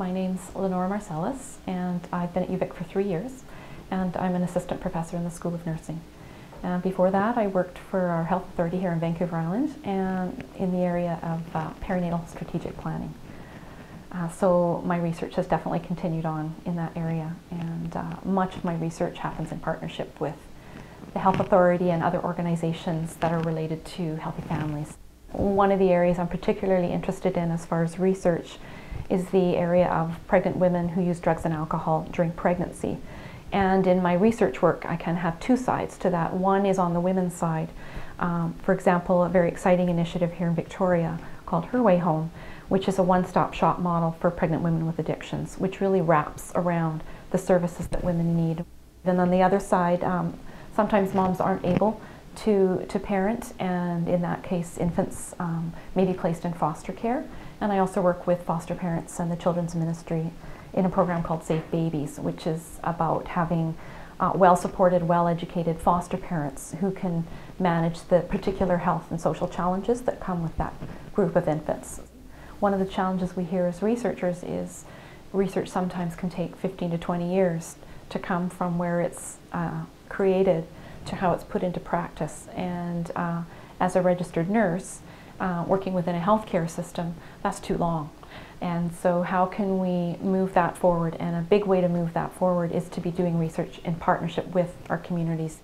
My name's Lenora Marcellus, and I've been at UVic for three years, and I'm an assistant professor in the School of Nursing. Uh, before that, I worked for our health authority here in Vancouver Island and in the area of uh, perinatal strategic planning. Uh, so my research has definitely continued on in that area, and uh, much of my research happens in partnership with the health authority and other organizations that are related to healthy families. One of the areas I'm particularly interested in as far as research is the area of pregnant women who use drugs and alcohol during pregnancy. And in my research work, I can have two sides to that. One is on the women's side. Um, for example, a very exciting initiative here in Victoria called Her Way Home, which is a one-stop shop model for pregnant women with addictions, which really wraps around the services that women need. And on the other side, um, sometimes moms aren't able to, to parent, and in that case, infants um, may be placed in foster care. And I also work with foster parents and the children's ministry in a program called Safe Babies, which is about having uh, well supported, well educated foster parents who can manage the particular health and social challenges that come with that group of infants. One of the challenges we hear as researchers is research sometimes can take 15 to 20 years to come from where it's uh, created to how it's put into practice. And uh, as a registered nurse, uh, working within a healthcare system, that's too long. And so how can we move that forward? And a big way to move that forward is to be doing research in partnership with our communities.